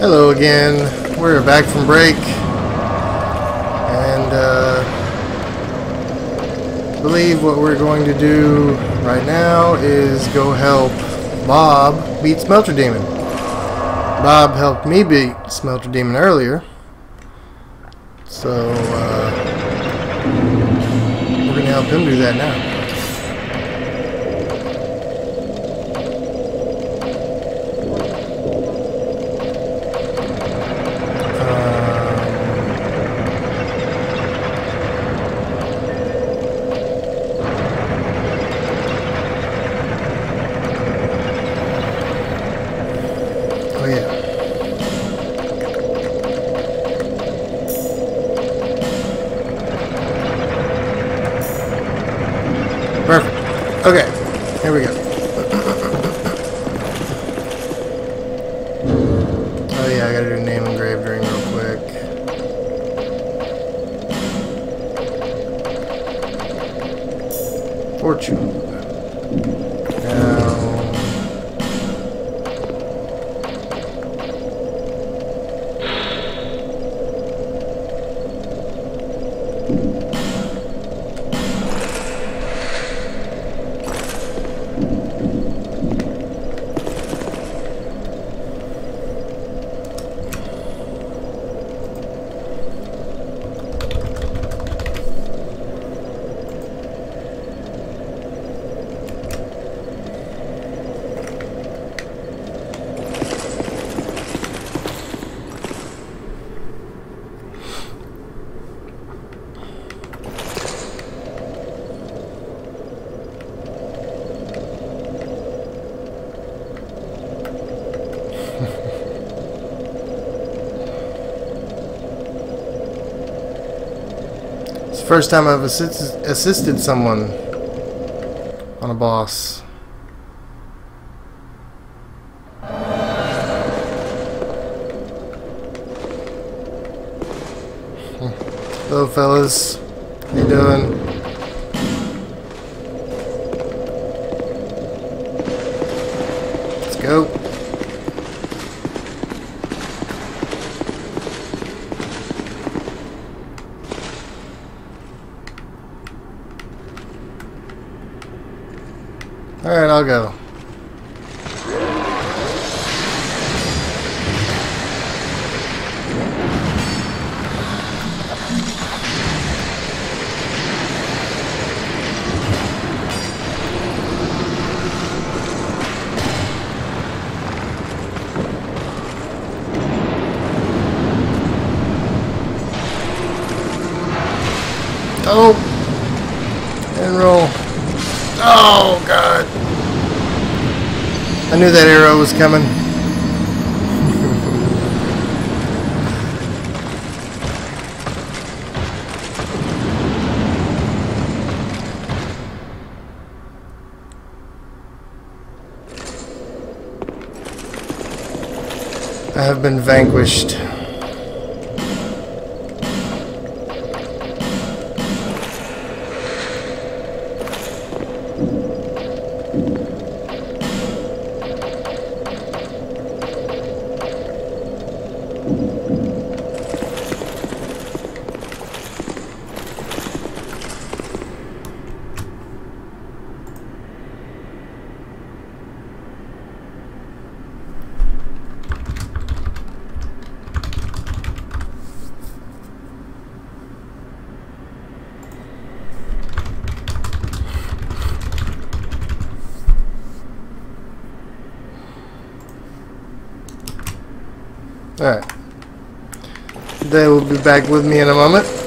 Hello again. We're back from break. And uh, I believe what we're going to do right now is go help Bob beat Smelter Demon. Bob helped me beat Smelter Demon earlier. So uh, we're going to help him do that now. First time I've assist assisted someone on a boss. Hmm. Hello, fellas. How you doing? Coming. I have been vanquished. Alright. They will be back with me in a moment.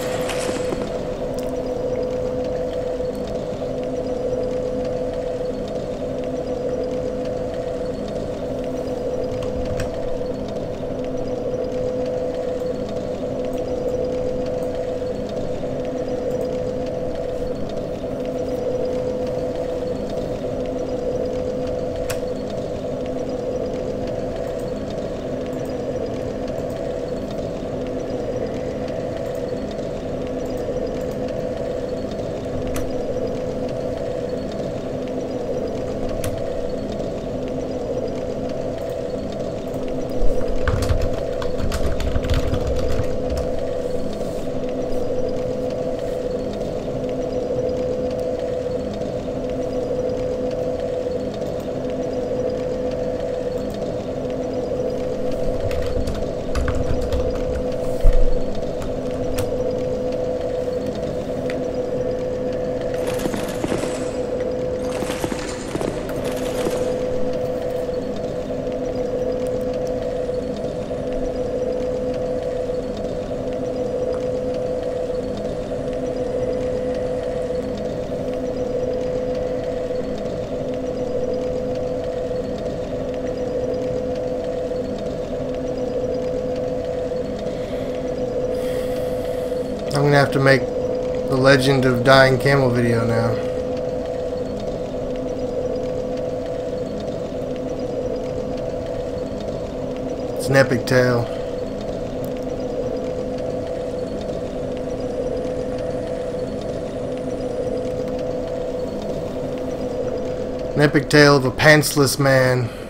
Legend of Dying Camel video now. It's an epic tale. An epic tale of a pantsless man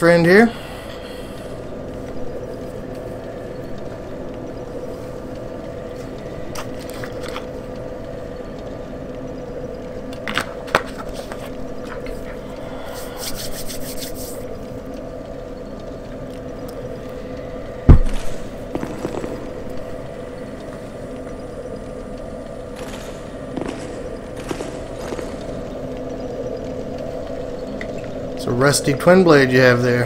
friend here. Rusty twin blade you have there.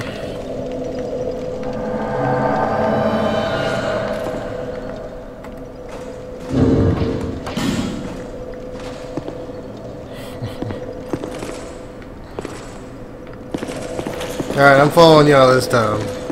Alright, I'm following y'all this time.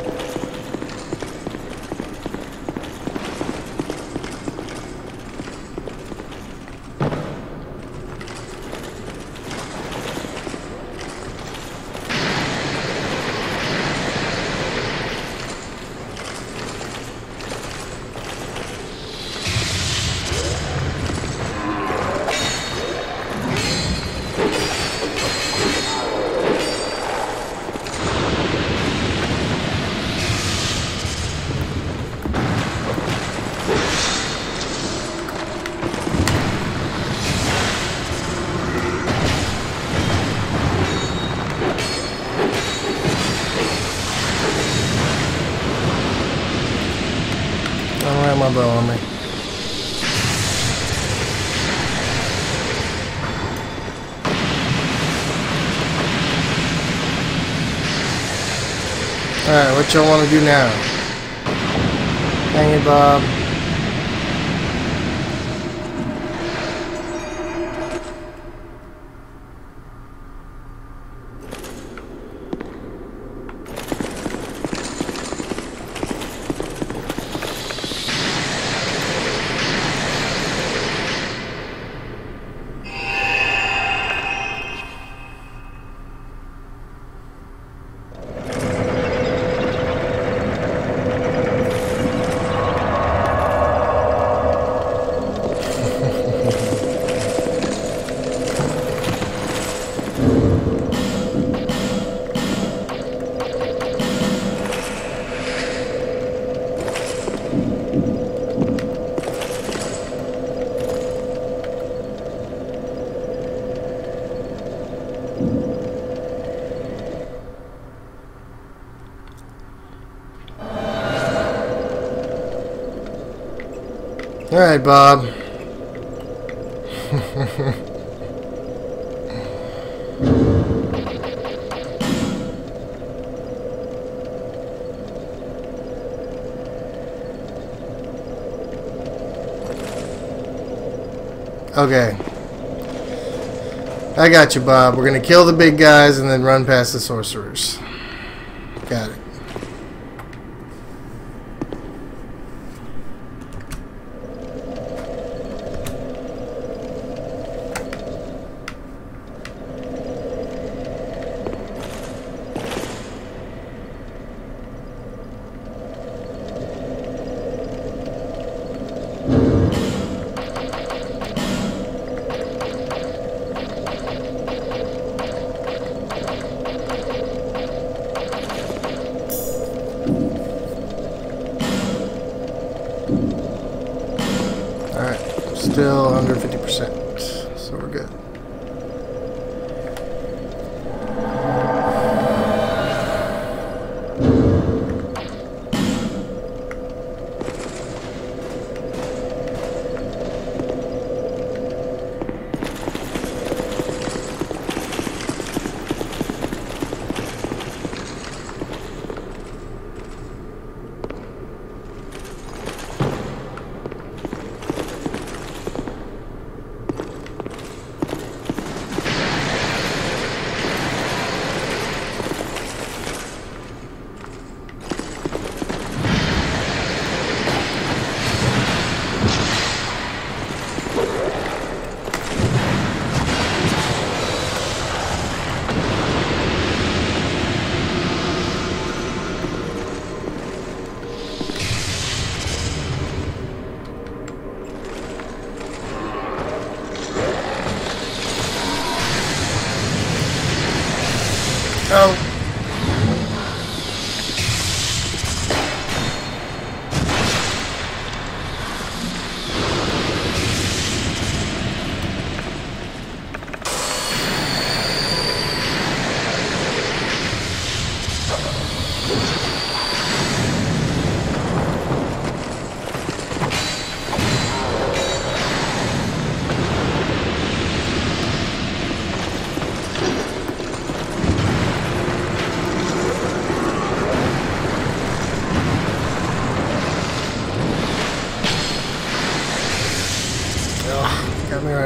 Bow on me. Alright, what y'all want to do now? Hang it, Bob. Bob. okay. I got you, Bob. We're gonna kill the big guys and then run past the sorcerers. Got it.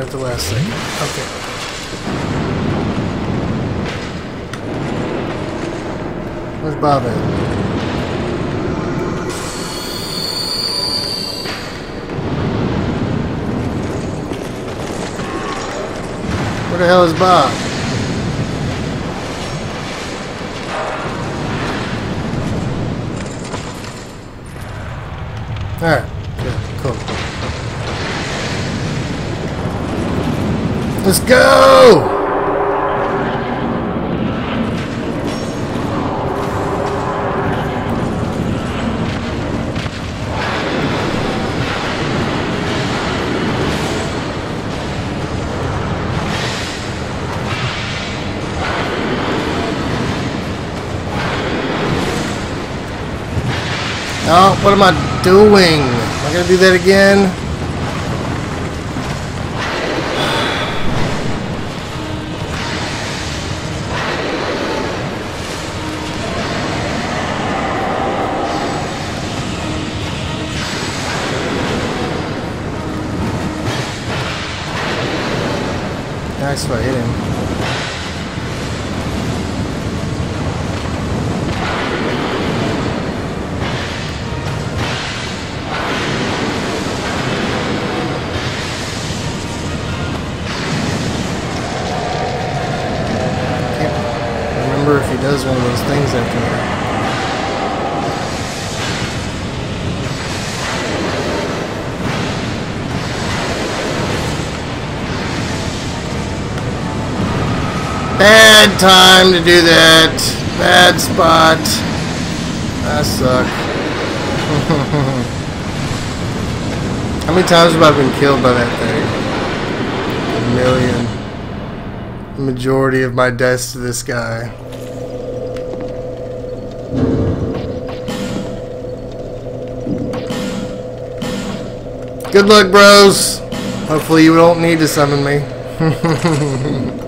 At the last second. Okay. Where's Bob at? Where the hell is Bob? Alright, Let's go! Oh, what am I doing? Am I gonna do that again? If I time to do that. Bad spot. I suck. How many times have I been killed by that thing? A million. The majority of my deaths to this guy. Good luck, bros. Hopefully you don't need to summon me.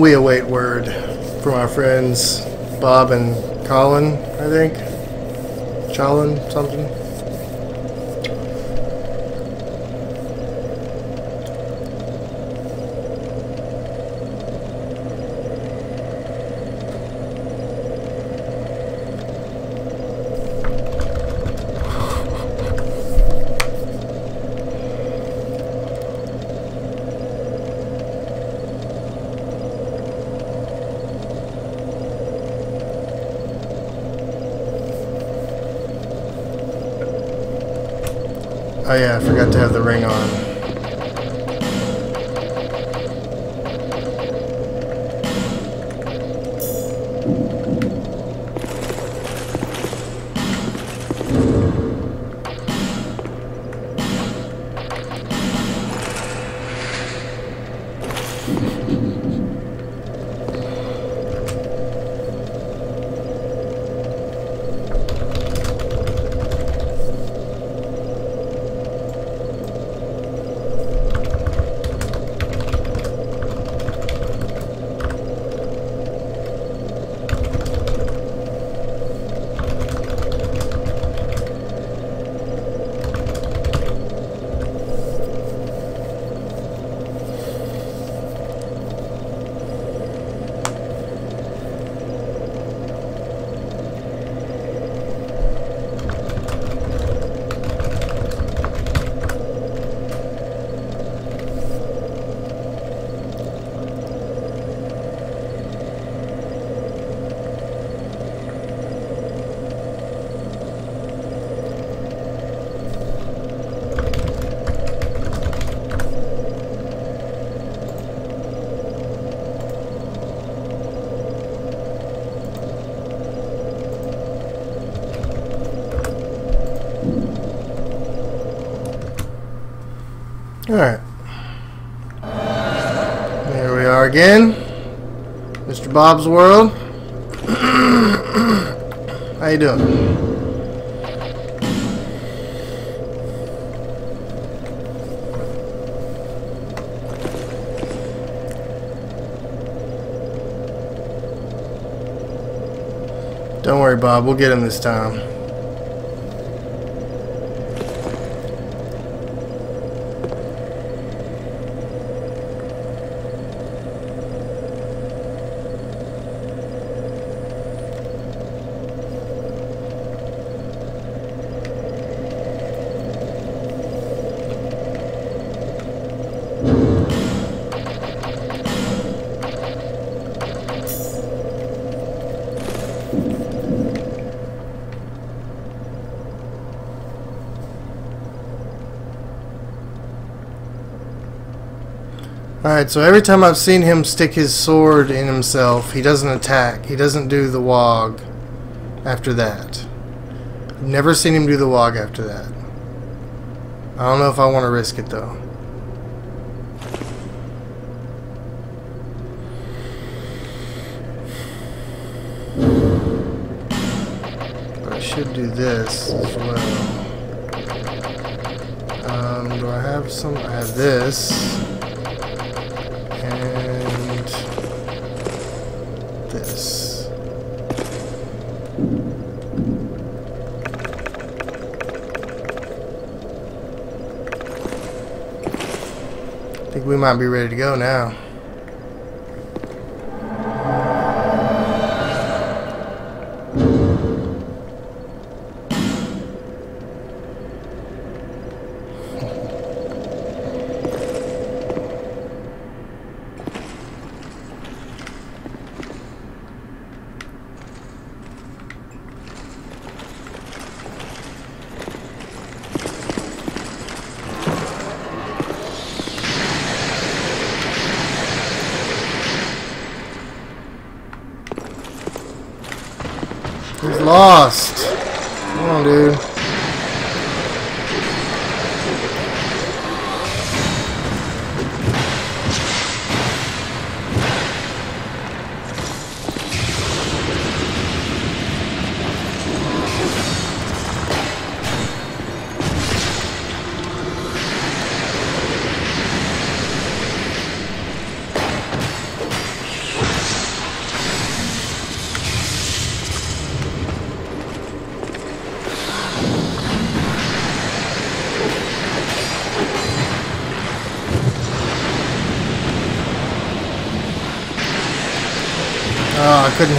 we await word from our friends Bob and Collin, I think. Chalin, something. Forgot to have the ring on. Alright. There we are again. Mr. Bob's World. How you doing? Don't worry, Bob. We'll get him this time. Alright, so every time I've seen him stick his sword in himself, he doesn't attack. He doesn't do the wog after that. I've never seen him do the wog after that. I don't know if I want to risk it though. But I should do this as well. Um, do I have some? I have this. We might be ready to go now.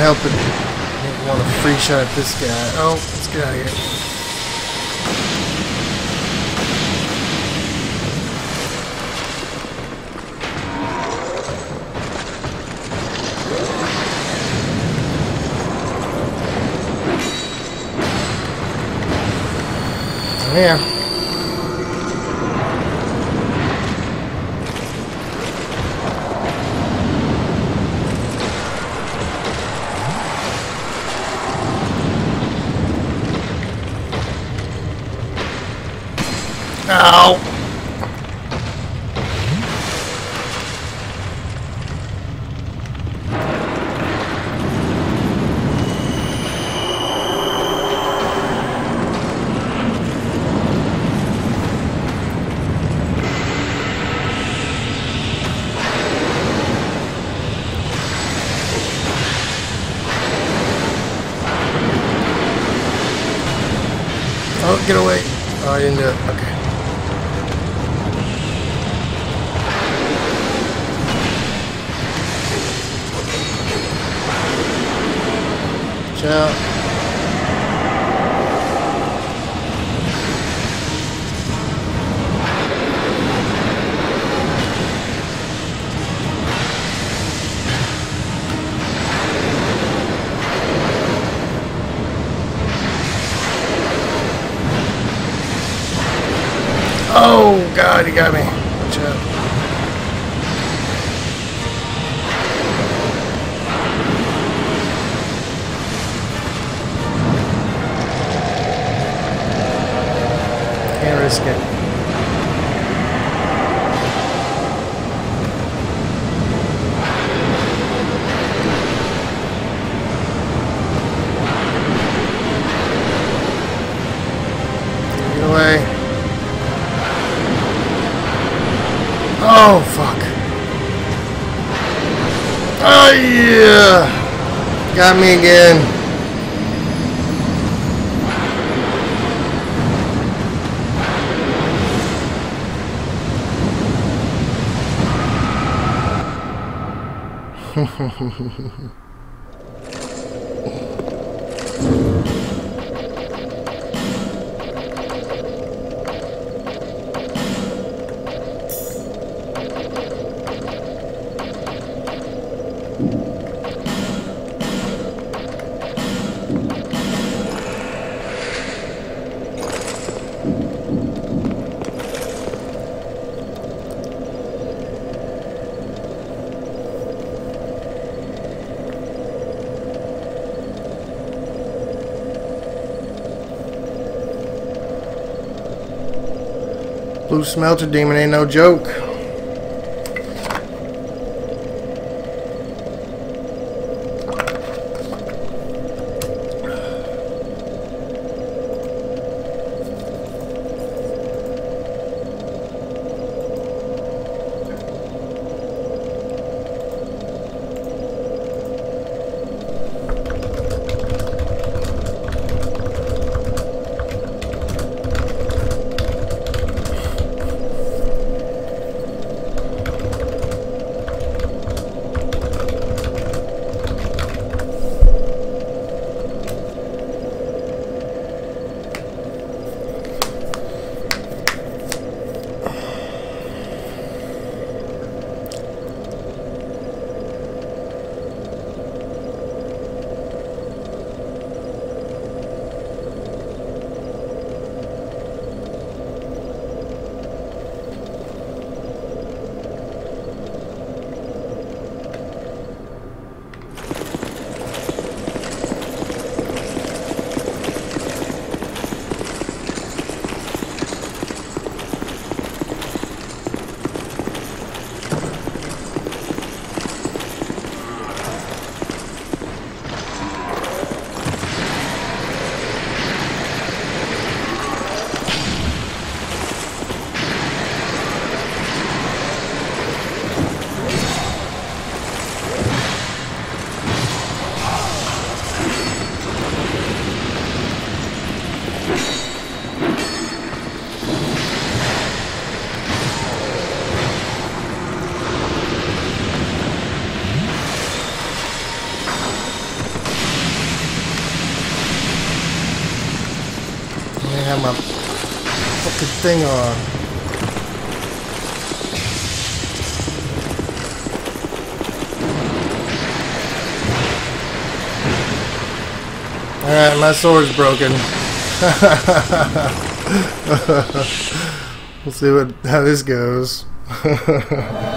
Help it. Didn't want a free shot at this guy. Oh, let's get out of here. Yeah. Oh, yeah. Got me again. Smelter demon ain't no joke. I have my fucking thing uh, on. Alright, my sword's broken. we'll see what how this goes.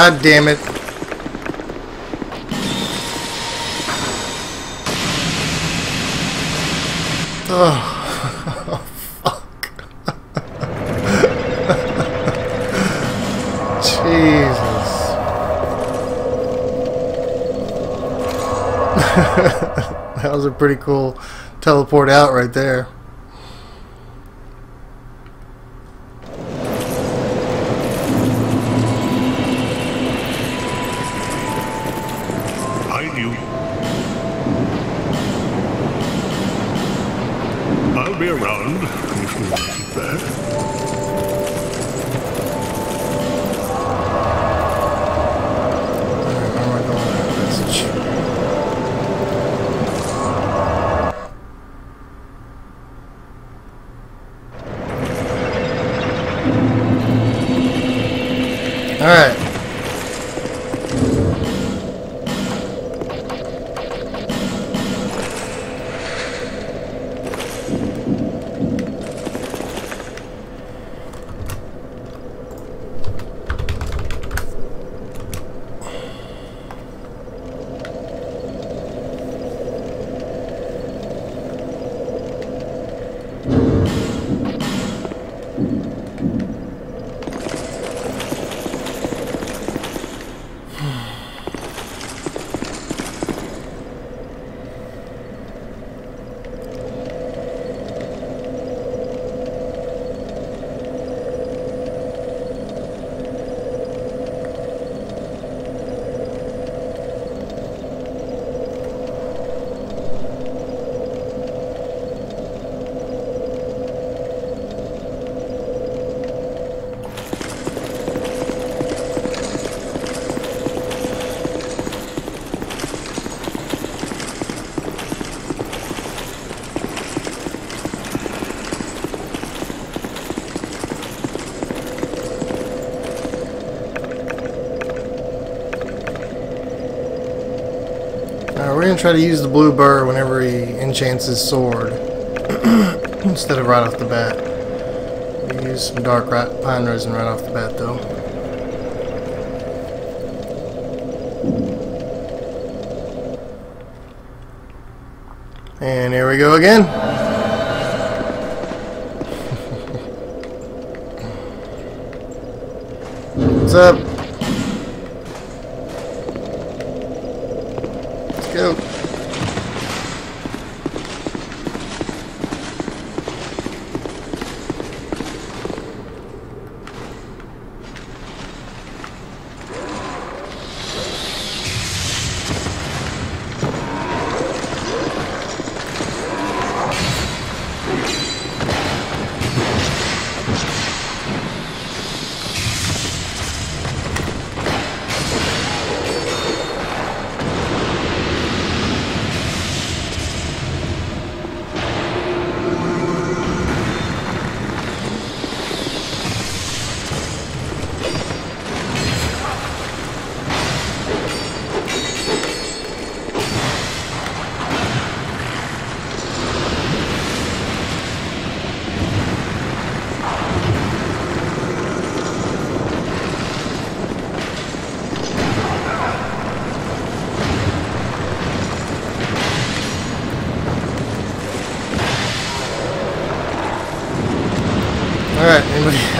God damn it. Oh, fuck. Jesus. that was a pretty cool teleport out right there. Gonna try to use the blue burr whenever he enchants his sword. Instead of right off the bat. We use some dark pine resin right off the bat though. And here we go again. What's up?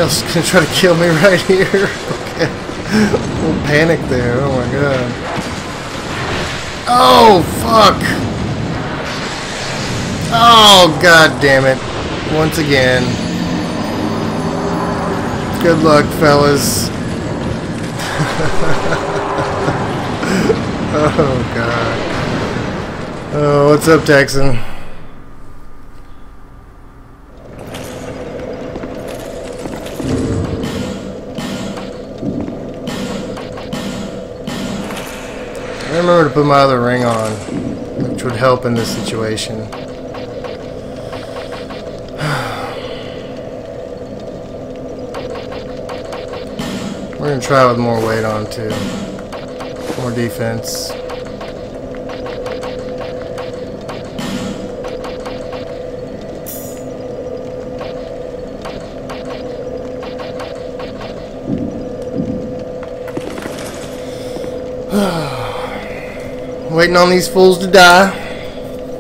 Anybody gonna try to kill me right here? okay. A little panic there, oh my god. Oh, fuck! Oh, god damn it. Once again. Good luck, fellas. oh, god. Oh, what's up, Texan? Remember to put my other ring on, which would help in this situation. We're gonna try with more weight on too. More defense. Waiting on these fools to die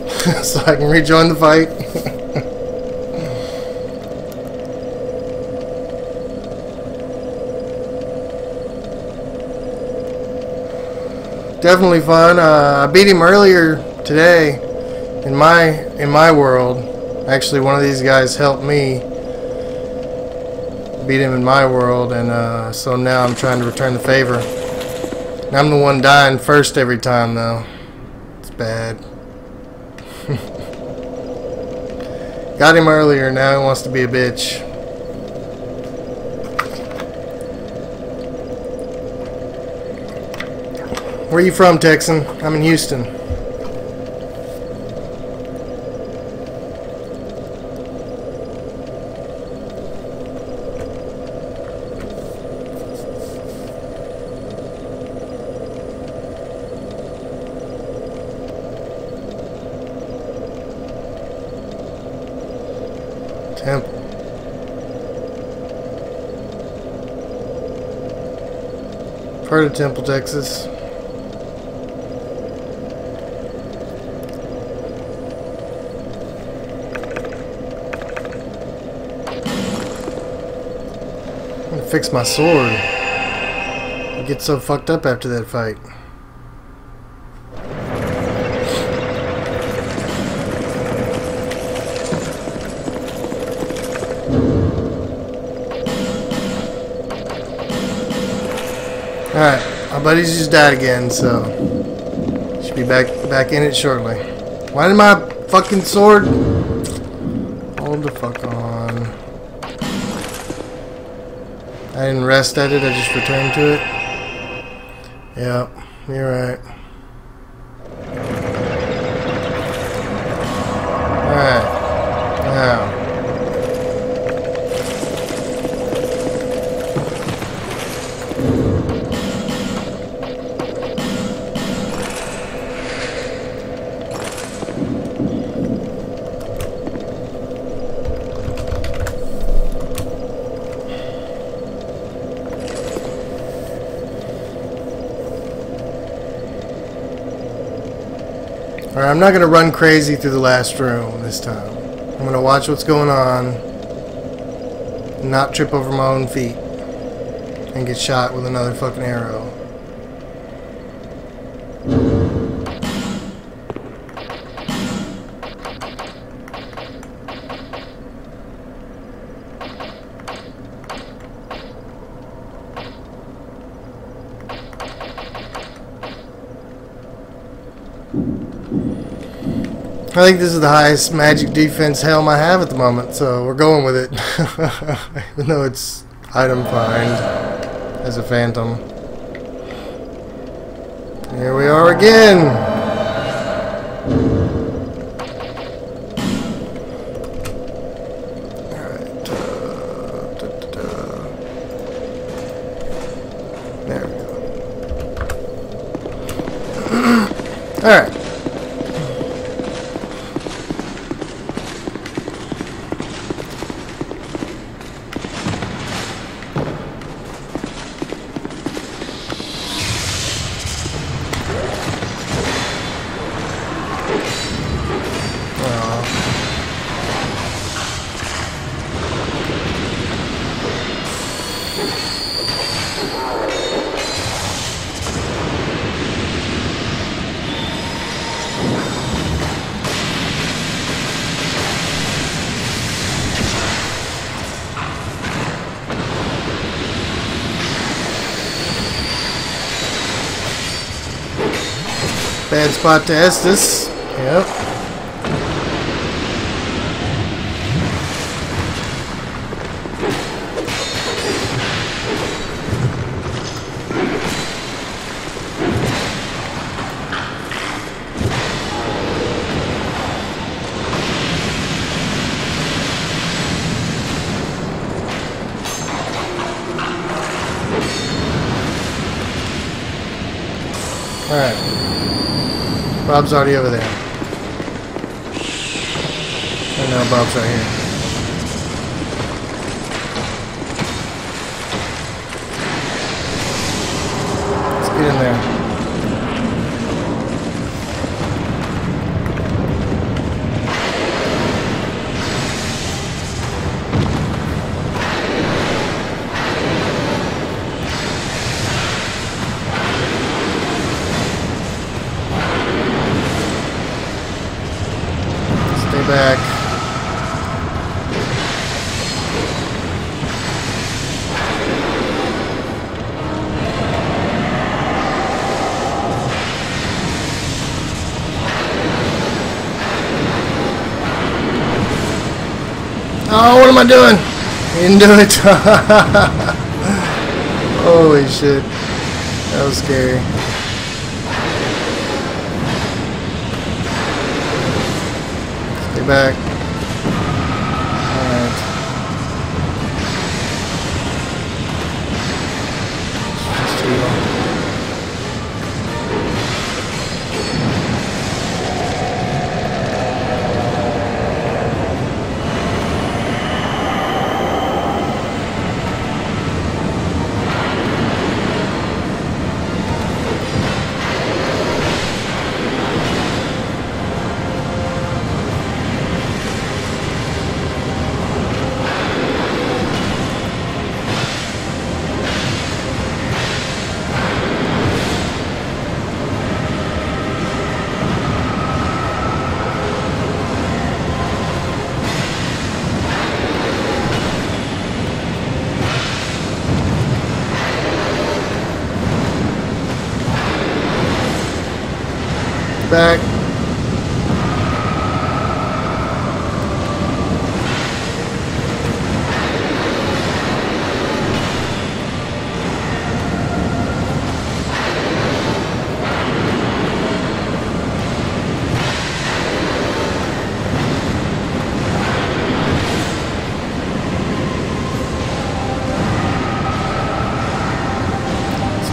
so I can rejoin the fight. Definitely fun. Uh, I beat him earlier today in my in my world. Actually, one of these guys helped me beat him in my world, and uh, so now I'm trying to return the favor. I'm the one dying first every time, though. Bad. Got him earlier, now he wants to be a bitch. Where you from, Texan? I'm in Houston. Temple. Part of Temple, Texas. Fix my sword. I get so fucked up after that fight. My buddy's just died again, so should be back back in it shortly. Why did my fucking sword hold the fuck on? I didn't rest at it, I just returned to it. Yep, you're right. Not going to run crazy through the last room this time. I'm going to watch what's going on. Not trip over my own feet. And get shot with another fucking arrow. I think this is the highest magic defense helm I have at the moment, so we're going with it. Even though it's item find as a phantom. Here we are again! Spot to Estus. Yep. Bob's already over there. And now Bob's right here. Am I doing? Didn't do it. Holy shit. That was scary. Stay back.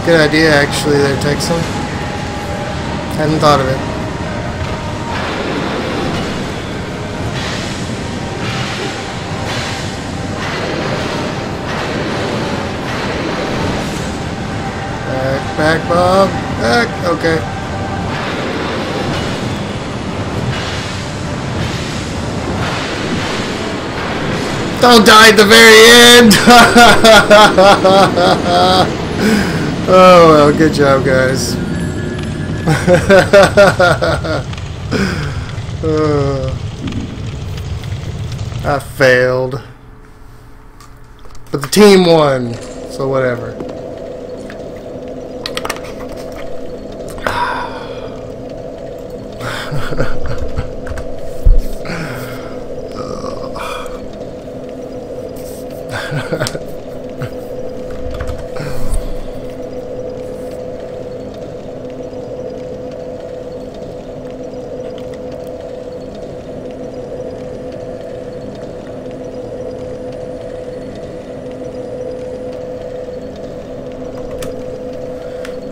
Good idea, actually, there, Texan. Hadn't thought of it. Back, Bob. Back. Okay. Don't die at the very end! oh well, good job guys. uh, I failed. But the team won, so whatever.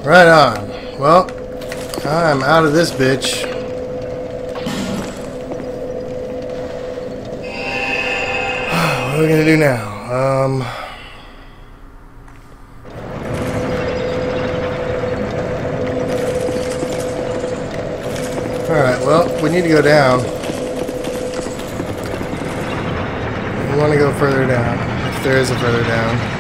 Right on. Well, I'm out of this bitch. What are we gonna do now? Um. Alright, well, we need to go down. We want to go further down, if there is a further down.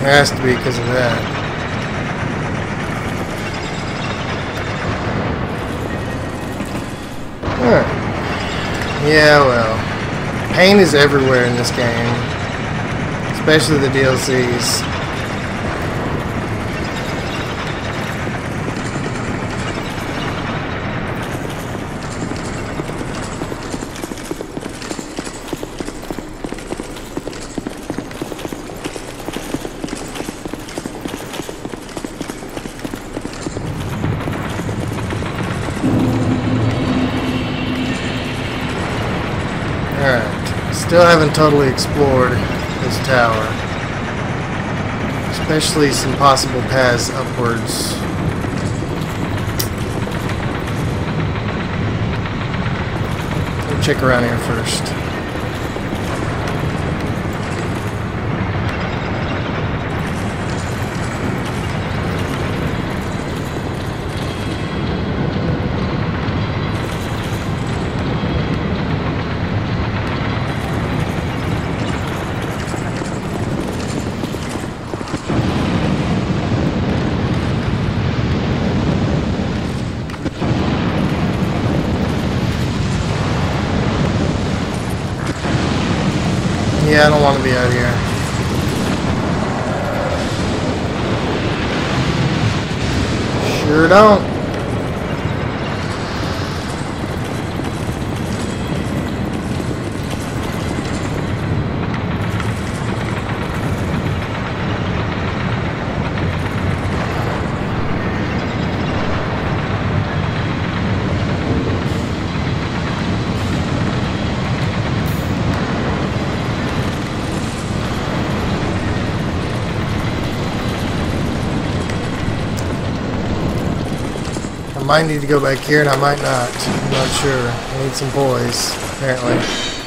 Has to be because of that. Alright. Yeah, well. Pain is everywhere in this game. Especially the DLCs. Alright. Still haven't totally explored this tower. Especially some possible paths upwards. We'll check around here first. Don't want to be out here. Sure don't. I might need to go back here and I might not. I'm not sure. I need some poise, apparently.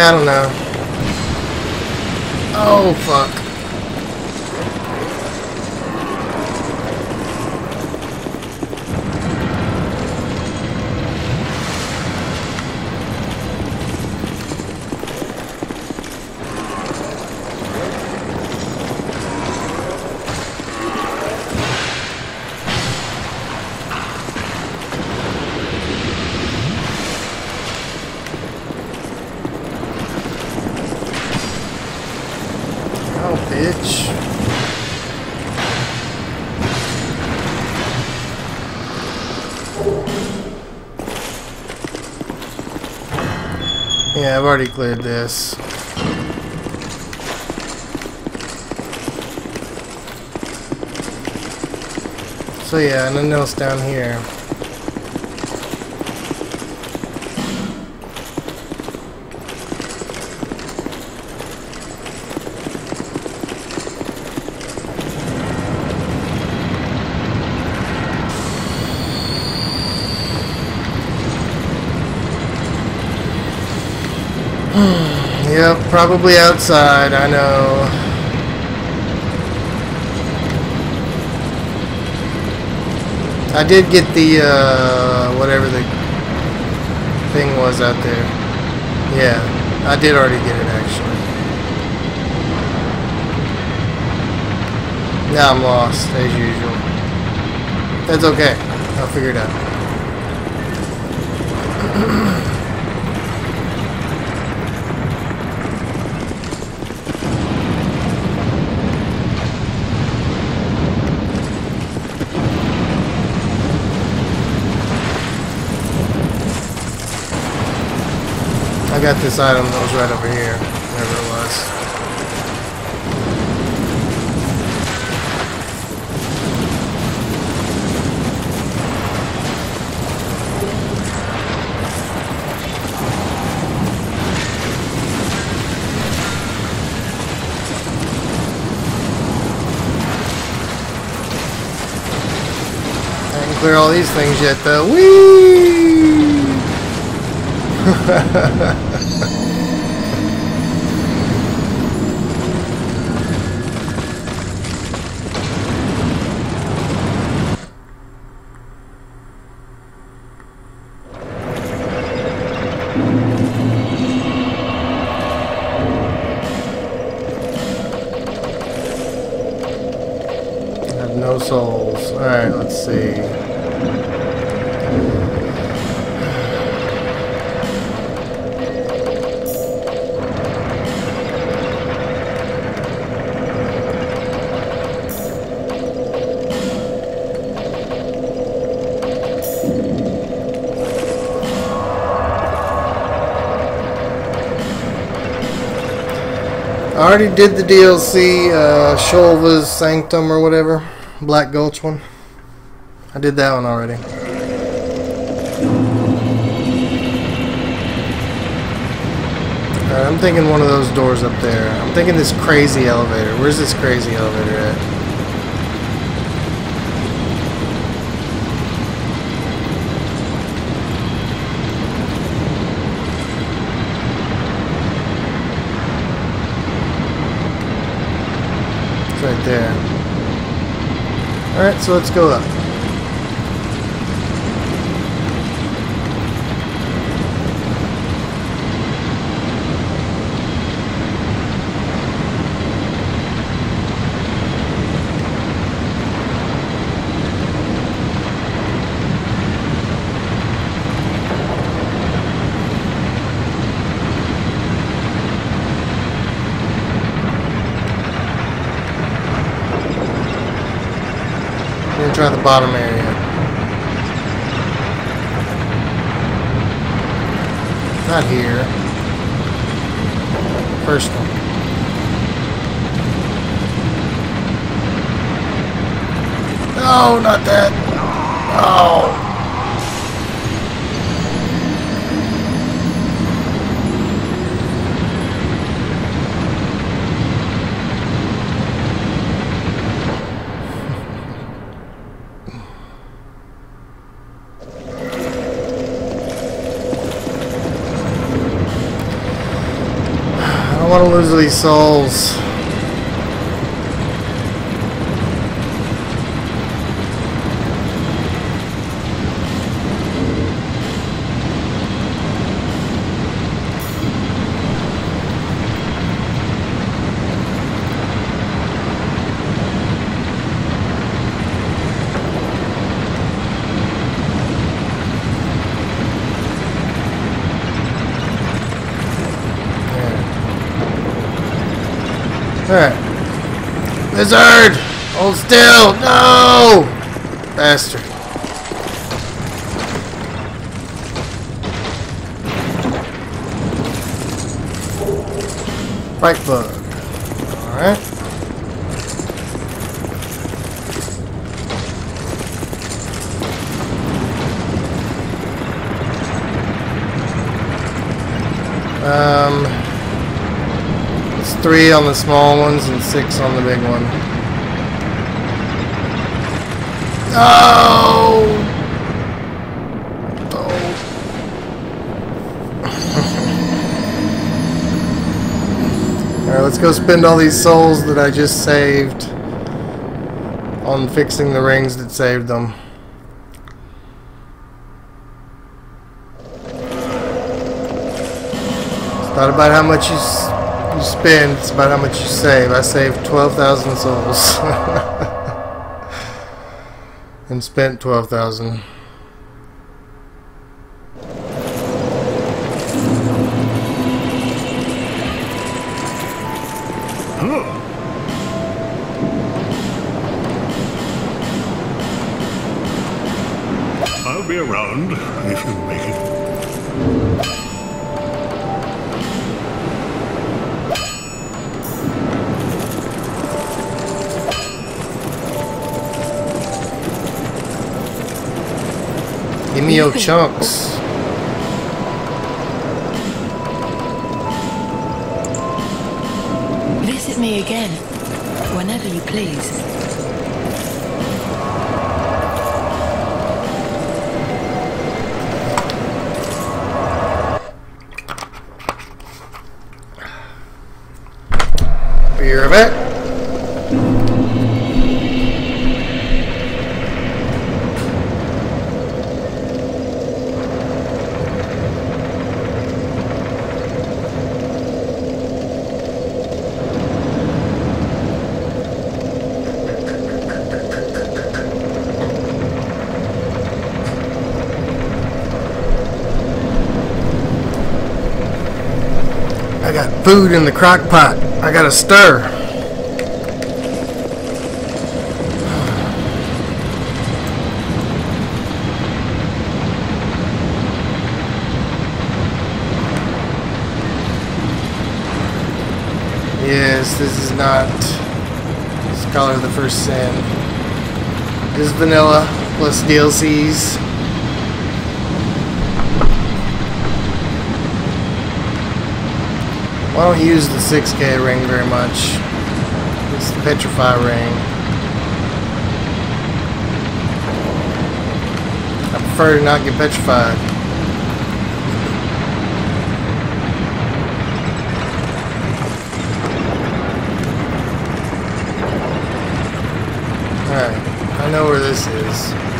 Yeah, I don't know. Oh, fuck. Already cleared this. So yeah, nothing else down here. yep, probably outside, I know. I did get the, uh, whatever the thing was out there. Yeah, I did already get it actually. Now I'm lost, as usual. That's okay. I'll figure it out. I got this item that was right over here, wherever it was. I can clear all these things yet though. Whee! Souls. Alright, let's see. I already did the DLC, uh, Shulva's Sanctum or whatever, Black Gulch one. I did that one already. I'm thinking one of those doors up there. I'm thinking this crazy elevator. Where's this crazy elevator at? It's right there. Alright, so let's go up. Bottom area. Not here. First one. No, not that. Oh. Want to lose these souls. Alright. Lizard! Hold still! No! Bastard. Bright bug. Alright. Um, three on the small ones and six on the big one. Oh! oh. Alright, let's go spend all these souls that I just saved on fixing the rings that saved them. not about how much you you spend, it's about how much you save. I saved 12,000 souls. and spent 12,000. Chunks. Visit me again, whenever you please. Be right back. I got food in the crock pot. I gotta stir. Yes, this is not Scholar of the First Sin. This is vanilla plus DLCs. I don't use the 6K ring very much. It's the Petrify ring. I prefer to not get petrified. Alright, I know where this is.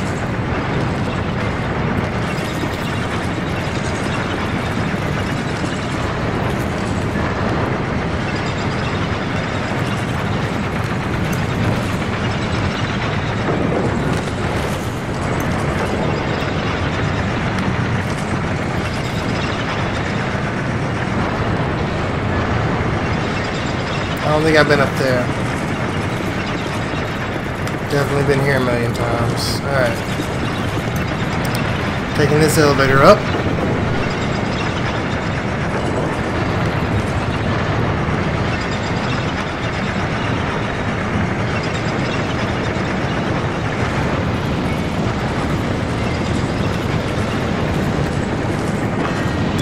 Think I've been up there. Definitely been here a million times. Alright. Taking this elevator up.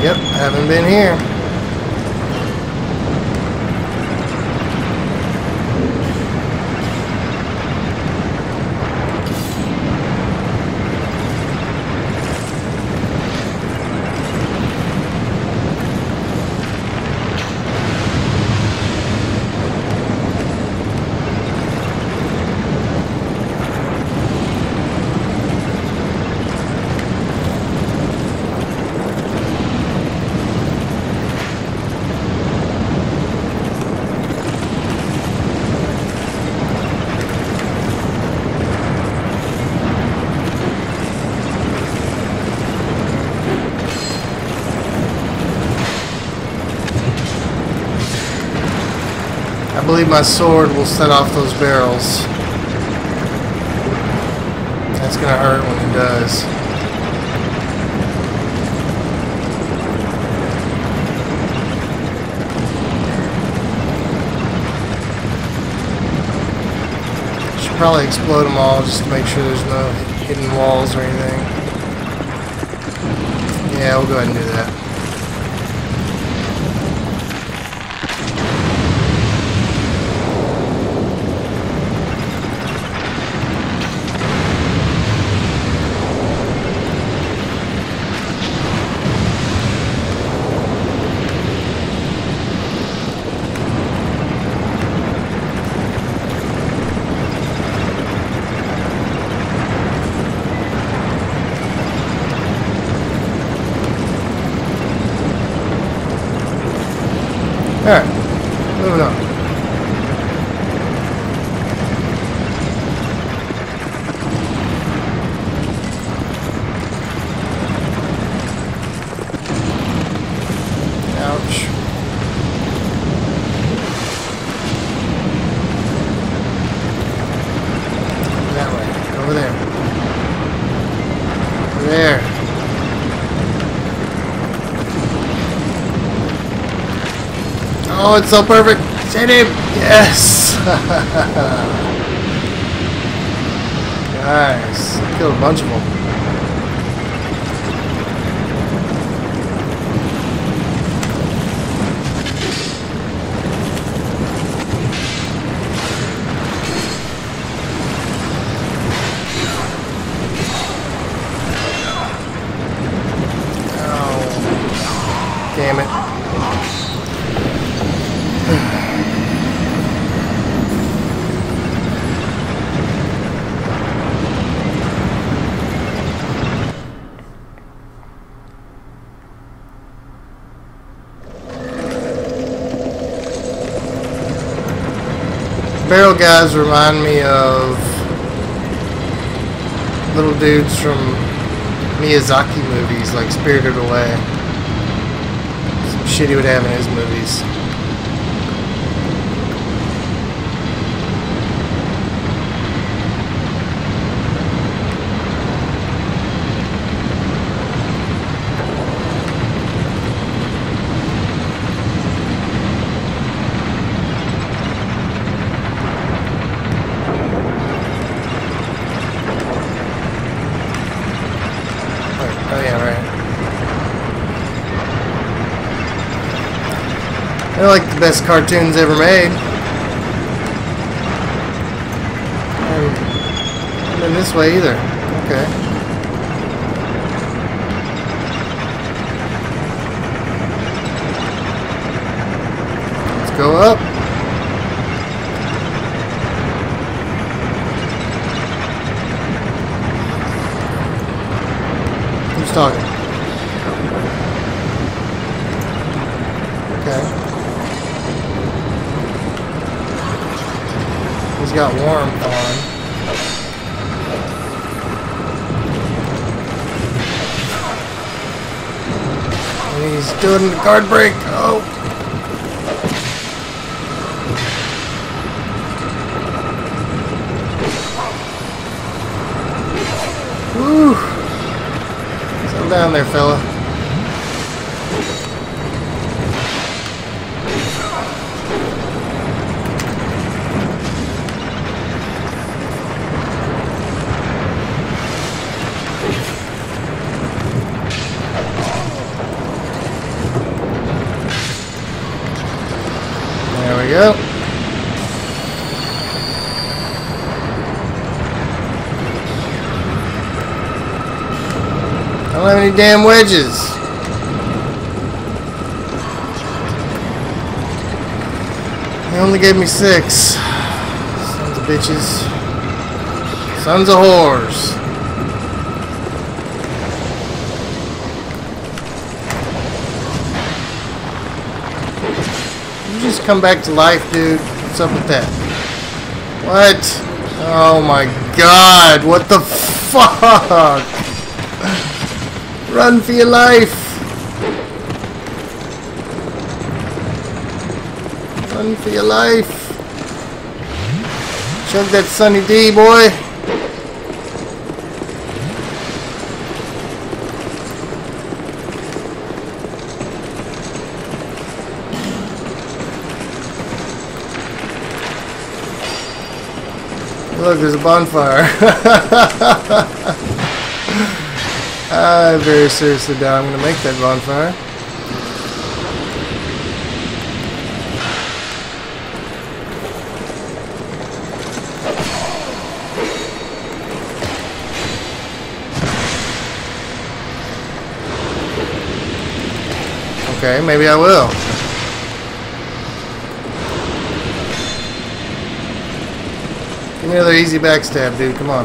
Yep, haven't been here. my sword will set off those barrels. That's gonna hurt when it does. Should probably explode them all just to make sure there's no hidden walls or anything. Yeah, we'll go ahead and do that. Alright, moving on. Ouch. That way. Over there. Over there. Oh, it's so perfect. Hit him. Yes. nice. Killed a bunch of them. Oh. Damn it. Barrel guys remind me of little dudes from Miyazaki movies like Spirited Away. Some shit he would have in his movies. Oh, oh, yeah, right. They're like the best cartoons ever made. Um, been this way either. Okay. Let's go up. Who's talking? Doing the guard break. Oh. Woo. Settle down there, fella. Six. Sons of bitches. Sons of whores. You just come back to life, dude. What's up with that? What? Oh my god, what the fuck? Run for your life! Run for your life! Chug that Sunny D, boy! Look, there's a bonfire. I ah, very seriously doubt I'm going to make that bonfire. Okay, maybe I will. Give me another easy backstab, dude. Come on.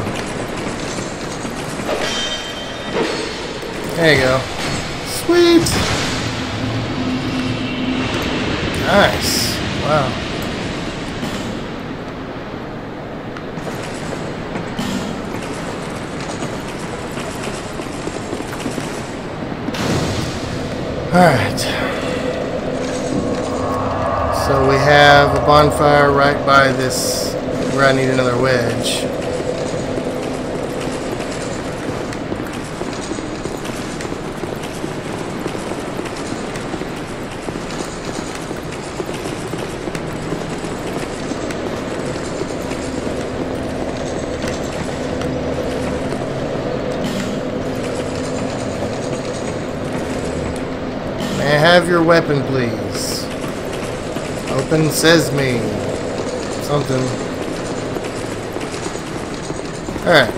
There you go. Sweet. Nice. Wow. Alright. So we have a bonfire right by this where I need another wedge. May I have your weapon, please? Open sesame. Something. Alright.